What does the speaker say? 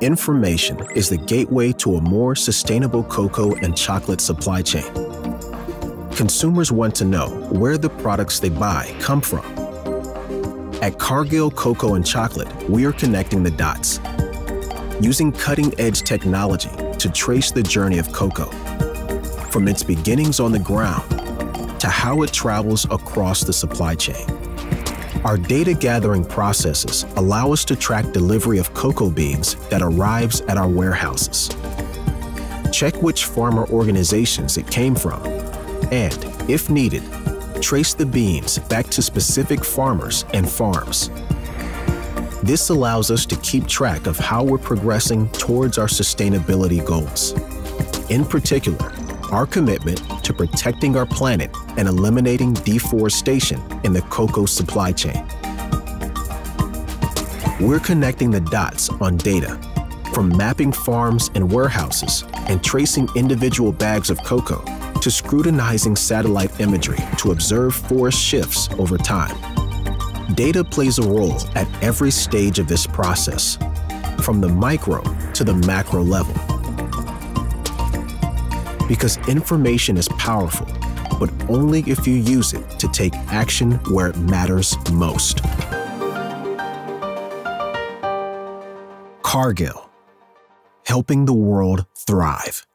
Information is the gateway to a more sustainable cocoa and chocolate supply chain. Consumers want to know where the products they buy come from. At Cargill Cocoa and Chocolate, we are connecting the dots, using cutting-edge technology to trace the journey of cocoa, from its beginnings on the ground to how it travels across the supply chain. Our data gathering processes allow us to track delivery of cocoa beans that arrives at our warehouses. Check which farmer organizations it came from and, if needed, trace the beans back to specific farmers and farms. This allows us to keep track of how we're progressing towards our sustainability goals. In particular, our commitment to protecting our planet and eliminating deforestation in the cocoa supply chain. We're connecting the dots on data, from mapping farms and warehouses and tracing individual bags of cocoa to scrutinizing satellite imagery to observe forest shifts over time. Data plays a role at every stage of this process, from the micro to the macro level. Because information is powerful, but only if you use it to take action where it matters most. Cargill, helping the world thrive.